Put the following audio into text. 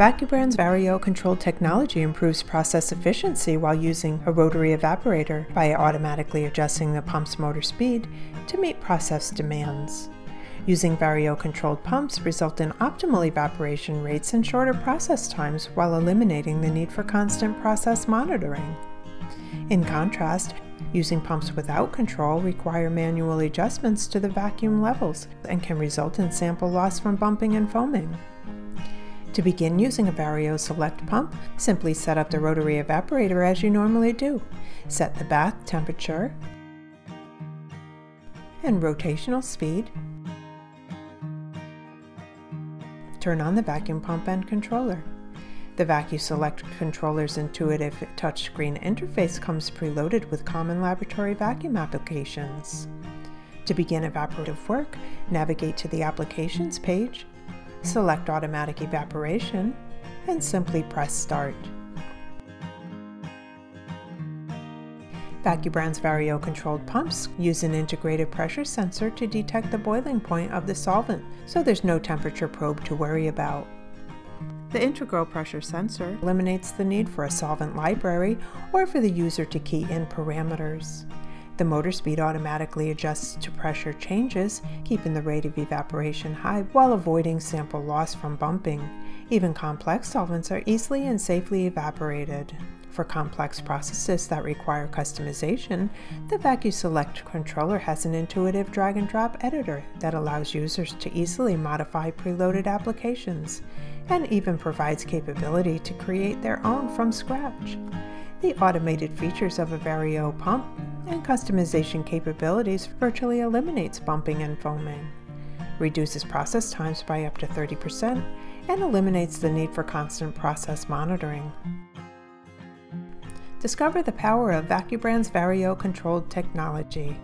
VACUUBRAND's Vario control technology improves process efficiency while using a rotary evaporator by automatically adjusting the pump's motor speed to meet process demands. Using Vario controlled pumps result in optimal evaporation rates and shorter process times while eliminating the need for constant process monitoring. In contrast, using pumps without control require manual adjustments to the vacuum levels and can result in sample loss from bumping and foaming. To begin using a Vario Select pump, simply set up the rotary evaporator as you normally do. Set the bath temperature and rotational speed. Turn on the vacuum pump and controller. The VACUU·SELECT controller's intuitive touchscreen interface comes preloaded with common laboratory vacuum applications. To begin evaporative work, navigate to the Applications page select Automatic Evaporation, and simply press Start. VACUUBRAND's Vario controlled pumps use an integrated pressure sensor to detect the boiling point of the solvent, so there's no temperature probe to worry about. The integral pressure sensor eliminates the need for a solvent library or for the user to key in parameters. The motor speed automatically adjusts to pressure changes, keeping the rate of evaporation high while avoiding sample loss from bumping. Even complex solvents are easily and safely evaporated. For complex processes that require customization, the VACUU·SELECT controller has an intuitive drag and drop editor that allows users to easily modify preloaded applications, and even provides capability to create their own from scratch. The automated features of a Vario pump and customization capabilities virtually eliminates bumping and foaming, reduces process times by up to 30%, and eliminates the need for constant process monitoring. Discover the power of VACUUBRAND's Vario controlled technology.